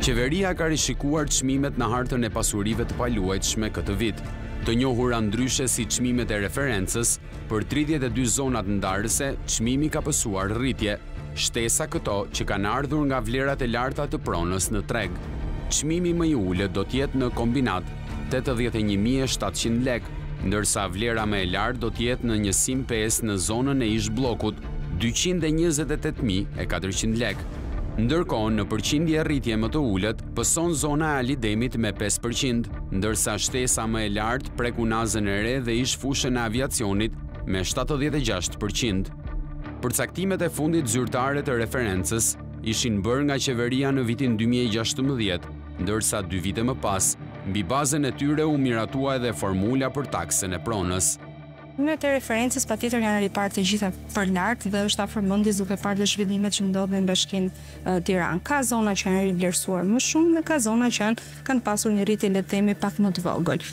Qeveria ka rishikuar çmimet në hartën e pasurive të paluajtshme këtë vit, të njohura ndryshe si çmimet e referencës, për 32 zonat ndarëse çmimi ka pësuar rritje, shtesa këto që kanë ardhur nga vlerat e larta të pronës në treg. Çmimi më i ulët do të jetë në Kombinat, tetëdhjetë e një mijë e shtatëqind lekë, ndërsa vlera më e lartë do të jetë në njësinë pesë në zonën e ish-bllokut, dyqind e njëzet e tetë mijë e katërqind lekë. Ndërkohë, në përqindje rritje më të ulët, pëson zona e Ali Demit me pesë për qind, ndërsa shtesa më e lartë prek Unazën e Re dhe ish-fushën e aviacionit me shtatëdhjetë e gjashtë për qind. Përcaktimet e fundit zyrtare të referencës ishin bërë nga qeveria në vitin dy mijë e gjashtëmbëdhjetë, ndërsa dy vite më pas, mbi bazën e tyre u miratua edhe formula për taksën e pronës. Çmimet e referencës patjetër janë riparë të gjitha për lart dhe është afër mendjes duke parë dhe zhvillimet që ndodhin në Bashkinë Tiranë. Ka zona që janë rivlerësuar më shumë dhe ka zona që janë kanë pasur një rritje le të themi pak më të vogël.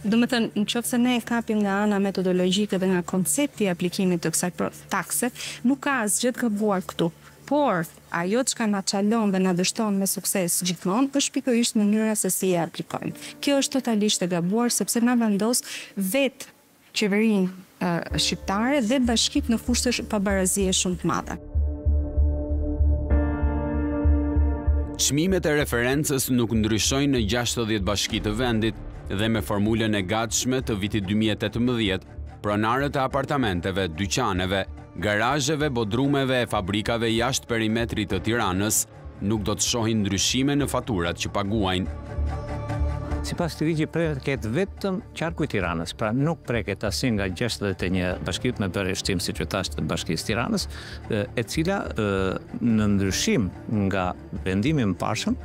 Domethënë, nëse ne e kapim nga ana metodologjike dhe nga koncepti i aplikimit të kësaj takse, nuk ka asgjë të gabuar këtu. Por, Ajo çka na çalon dhe na dështon me sukses gjithmonë është pikërisht mënyra se si e aplikojmë. Kjo është totalisht e gabuar sepse na vendos vetë qeverinë shqiptare dhe bashkitë në kushte pabarazie shumë të madhe. Çmimet e referencës nuk ndryshojnë në gjashtëdhjetë bashki të vendit dhe me formulën e gatshme të vitit dy mijë e tetëmbëdhjetë, pronarët e apartamenteve, dyqaneve, Garazheve, bodrumeve e fabrikave jashtë perimetrit të Tiranës nuk do të shohin ndryshime në faturat që paguajnë. Sipas këtij ligji preket vetëm qarku i Tiranës, pra nuk preket asnjë nga 61 bashkitë me përjashtim siç e thashë të Bashkisë së Tiranës, e cila në ndryshim nga vendimi i mëparshëm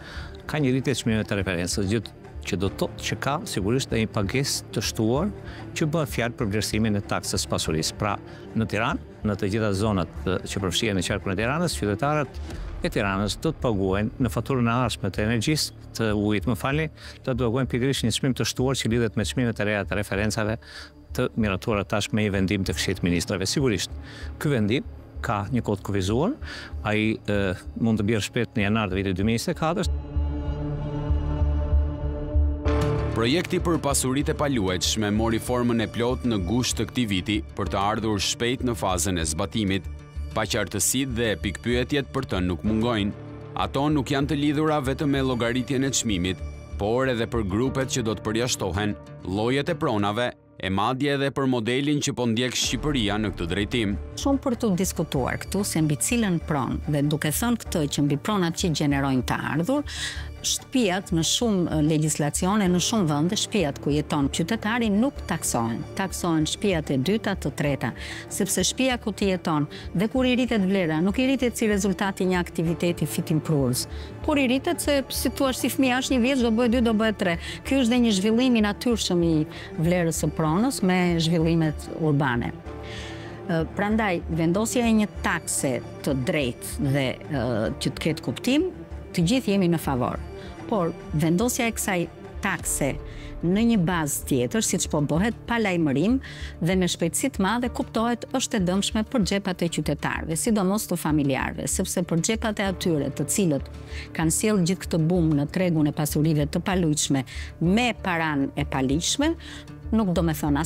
ka një rritje çmimeve të referencës, gjë që do të thotë që ka sigurisht edhe një pagesë të shtuar që bëhet fjalë për vlerësimin e taksës së pasurisë. Pra, Në Tiranë, në të gjitha zonat që përfshihen në qarkun e Tiranës, qytetarët e Tiranës do të paguajnë në faturën e ardhshme të energjisë, të ujit, më falni, do të paguajnë pikërisht një çmim të shtuar që lidhet me çmimet e reja të referencave të miratuara tashmë me një vendim të Këshillit të Ministrave. Sigurisht, ky vendim ka një kohë të kufizuar Ai mund të bjerë shpejt në janar të vitit dy mijë e njëzet e katër. Projekti për pasuritë e paluajtshme mori formën e plotë në gusht të këtij viti, për të ardhur shpejt në fazën e zbatimit. Paqartësitë dhe pikëpyetjet për të nuk mungojnë. Ato nuk janë të lidhura vetëm me llogaritjen e çmimit, por edhe për grupet që do të përjashtohen, llojet e pronave, e madje edhe për modelin që po ndjek Shqipëria në këtë drejtim. Shumë për t'u diskutuar këtu se mbi cilën pronë dhe duke thënë këtë që mbi pronat që gjenerojnë të ardhura, shtëpiat në shumë legjislacione, në shumë vende, shtëpiat ku jeton qytetari nuk taksohen. Taksohen shtëpiat e dyta, të treta, sepse shtëpia ku ti jeton dhe kur i rritet vlera, nuk i rritet si rezultat i një aktiviteti fitimprurës, por i rritet se si thua si fëmija është një vjeç do bëhet dy do bëhet tre. Ky është dhe një zhvillim i natyrshëm i vlerës së pronës me zhvillimet urbane. Prandaj, vendosja e një takse të drejtë dhe që të ketë kuptim, të gjithë jemi në favor. Por, vendosja e kësaj takse në një bazë tjetër, siç po bëhet pa lajmërim dhe me shpejtësi të madhe, kuptohet është e dëmshme për xhepat e qytetarëve, sidomos të familjarëve, sepse për xhepat e atyre të cilët kanë sjellë gjithë këtë bum në tregun e pasurive të paluajtshme me paranë e paligjshme, nuk do të thotë